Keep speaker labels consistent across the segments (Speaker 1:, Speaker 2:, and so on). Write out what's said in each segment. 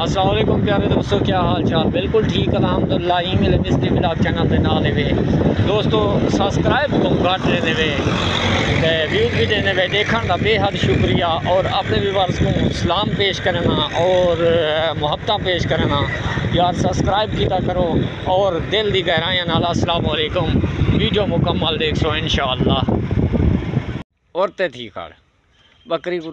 Speaker 1: السلام علیکم پیارے دوستو، کیا حال چال؟ بالکل ٹھیک، الحمدللہ ای میل مستری بلاگ چینل دے نال وے دوستو، سبسکرائب کو گھٹ دینے وے ویوز بھی دینے وے، دیکھن دا بے حد شکریہ۔ اور اپنے ویورز کو سلام پیش کرنا اور محبتاں پیش کرنا۔ یار، سبسکرائب کیتا کرو اور دل دی گہرائیاں نال السلام علیکم۔ ویڈیو مکمل دیکھ سو انشاءاللہ۔ اور تے تھی کھڑ۔ بکری کو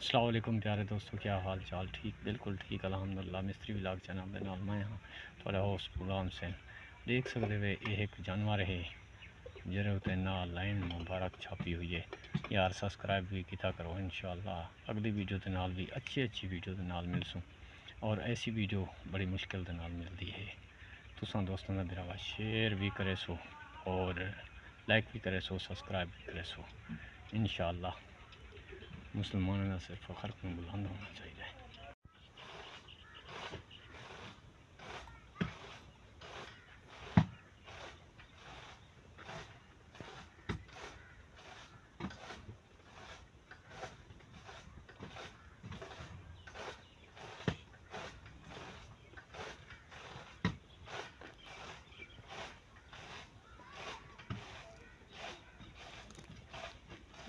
Speaker 1: السلام علیکم پیارے دوستو، کیا حال چال؟ ٹھیک، بالکل ٹھیک، الحمدللہ۔ مستری ولاگ چینل نال میں ہاں تھوڑے ہوس پروگرام سے دیکھ سکتے ہوئے یہ ایک جانور ہے جرے ہوتے نال لائن مبارک چھاپی ہوئی ہے۔ یار، سبسکرائب بھی کیتا کرو انشاءاللہ۔ اگلی ویڈیو دے نال بھی اچھی اچھی ویڈیو دے نال مل سوں اور ایسی ویڈیو بڑی مشکل دے نال ملتی ہے۔ تساں دوستوں کا دراوا شیئر بھی کرے سو اور لائک بھی کرے سو، سبسکرائب بھی کرے سو۔ انشاءاللہ۔ مسلمان لا صرف خلق من بلند ومن سيده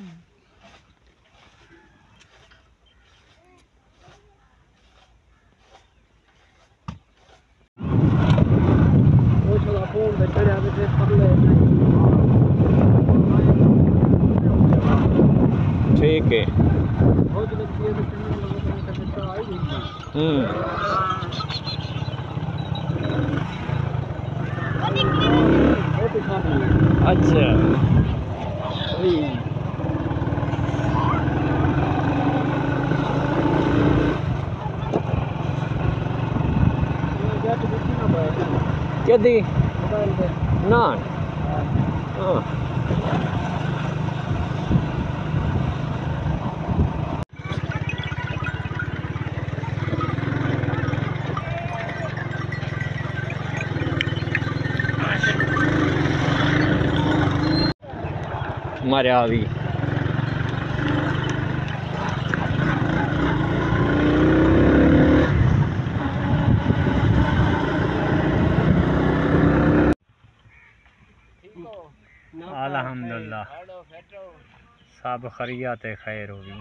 Speaker 1: Mm-hmm. ٹھیک ہے۔ اچھا۔ کیا دی نان ہاں مریا الحمدللہ۔ سب خریت خیر ہوگی